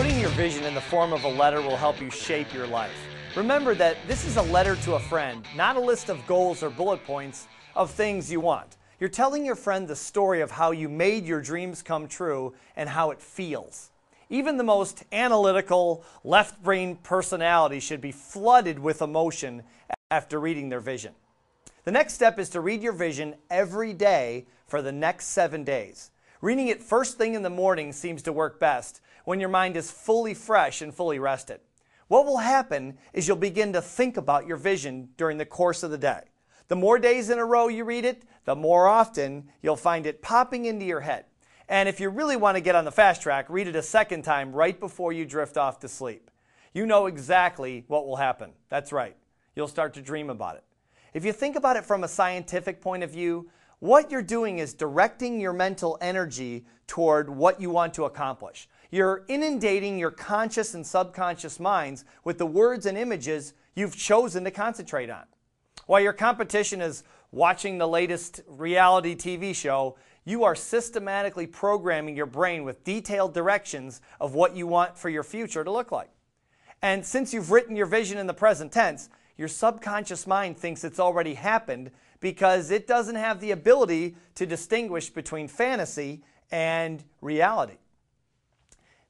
Putting your vision in the form of a letter will help you shape your life. Remember that this is a letter to a friend, not a list of goals or bullet points of things you want. You're telling your friend the story of how you made your dreams come true and how it feels. Even the most analytical, left brain personality should be flooded with emotion after reading their vision. The next step is to read your vision every day for the next seven days. Reading it first thing in the morning seems to work best when your mind is fully fresh and fully rested. What will happen is you'll begin to think about your vision during the course of the day. The more days in a row you read it, the more often you'll find it popping into your head. And if you really want to get on the fast track, read it a second time right before you drift off to sleep. You know exactly what will happen. That's right. You'll start to dream about it. If you think about it from a scientific point of view, what you're doing is directing your mental energy toward what you want to accomplish. You're inundating your conscious and subconscious minds with the words and images you've chosen to concentrate on. While your competition is watching the latest reality TV show, you are systematically programming your brain with detailed directions of what you want for your future to look like. And since you've written your vision in the present tense, your subconscious mind thinks it's already happened because it doesn't have the ability to distinguish between fantasy and reality.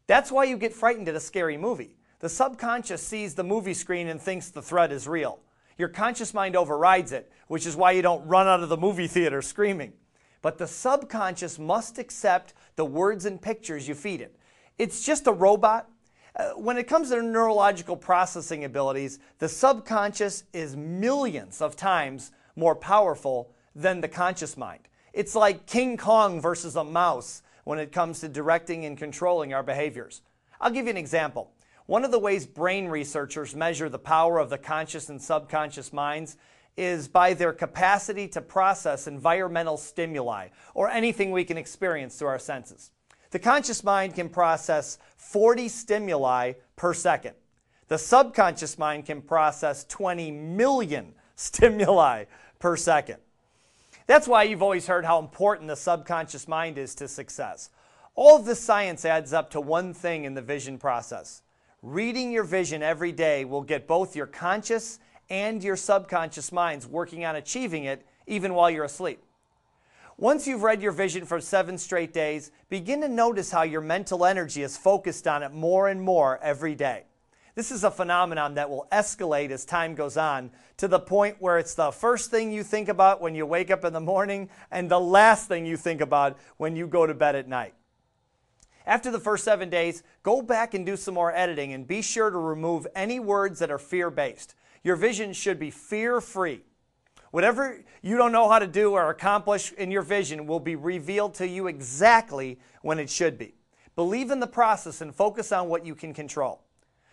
That's why you get frightened at a scary movie. The subconscious sees the movie screen and thinks the threat is real. Your conscious mind overrides it, which is why you don't run out of the movie theater screaming. But the subconscious must accept the words and pictures you feed it. It's just a robot uh, when it comes to neurological processing abilities, the subconscious is millions of times more powerful than the conscious mind. It's like King Kong versus a mouse when it comes to directing and controlling our behaviors. I'll give you an example. One of the ways brain researchers measure the power of the conscious and subconscious minds is by their capacity to process environmental stimuli or anything we can experience through our senses. The conscious mind can process 40 stimuli per second. The subconscious mind can process 20 million stimuli per second. That's why you've always heard how important the subconscious mind is to success. All of this science adds up to one thing in the vision process. Reading your vision every day will get both your conscious and your subconscious minds working on achieving it even while you're asleep. Once you've read your vision for seven straight days, begin to notice how your mental energy is focused on it more and more every day. This is a phenomenon that will escalate as time goes on to the point where it's the first thing you think about when you wake up in the morning and the last thing you think about when you go to bed at night. After the first seven days, go back and do some more editing and be sure to remove any words that are fear based. Your vision should be fear free. Whatever you don't know how to do or accomplish in your vision will be revealed to you exactly when it should be. Believe in the process and focus on what you can control.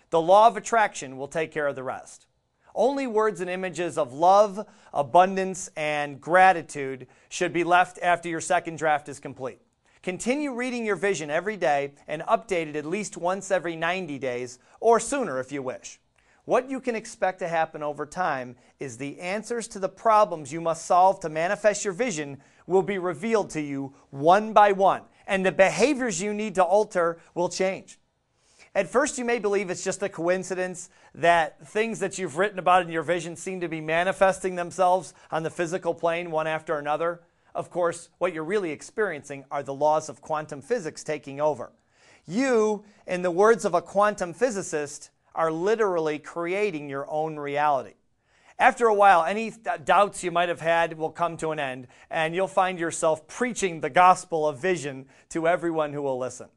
The law of attraction will take care of the rest. Only words and images of love, abundance, and gratitude should be left after your second draft is complete. Continue reading your vision every day and update it at least once every 90 days or sooner if you wish. What you can expect to happen over time is the answers to the problems you must solve to manifest your vision will be revealed to you one by one, and the behaviors you need to alter will change. At first, you may believe it's just a coincidence that things that you've written about in your vision seem to be manifesting themselves on the physical plane one after another. Of course, what you're really experiencing are the laws of quantum physics taking over. You, in the words of a quantum physicist, are literally creating your own reality. After a while, any doubts you might have had will come to an end, and you'll find yourself preaching the gospel of vision to everyone who will listen.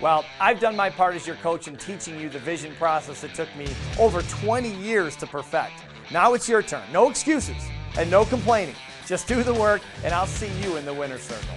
Well, I've done my part as your coach in teaching you the vision process that took me over 20 years to perfect. Now it's your turn. No excuses and no complaining. Just do the work, and I'll see you in the winner's circle.